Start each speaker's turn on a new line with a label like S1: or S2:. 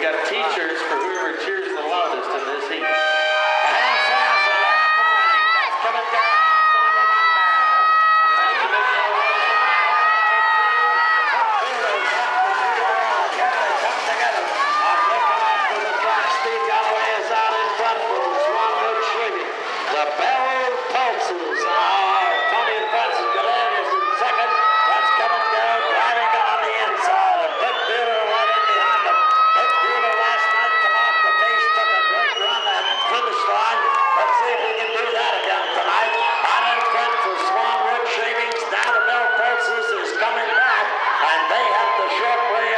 S1: got T-shirts for whoever cheers the loudest
S2: Grand Prix.